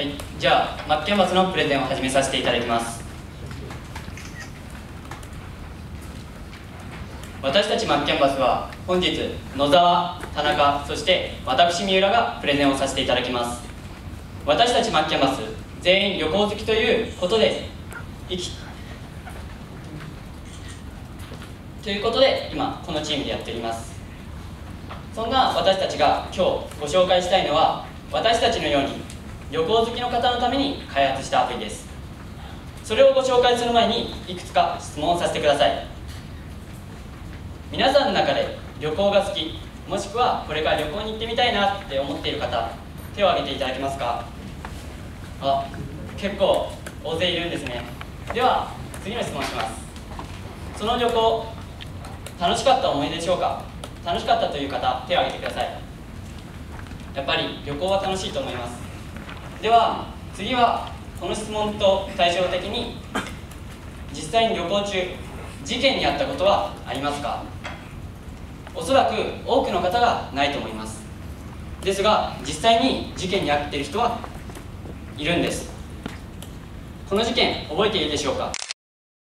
はい、じゃあマッキャンバスのプレゼンを始めさせていただきます。私たちマッキャンバスは本日野沢田中そして私三浦がプレゼンをさせていただきます。私たちマッキャンバス全員旅行好きということで生きということで今このチームでやっております。そんな私たちが今日ご紹介したいのは私たちのように旅行好きの方のために開発したアプリです。それをご紹介する前にいくつか質問させてください。皆さんの中で旅行が好きもしくはこれから旅行に行ってみたいなって思っている方手を挙げていただけますか？あ結構大勢いるんですね。では次の質問します。その旅行楽しかった思い出でしょうか？楽しかったという方手を挙げてください。やっぱり旅行は楽しいと思います。では次はこの質問と対照的に実際に旅行中事件に遭ったことはありますか？おそらく多くの方がないと思います。ですが実際に事件に遭っている人はいるんです。この事件覚えているでしょうか？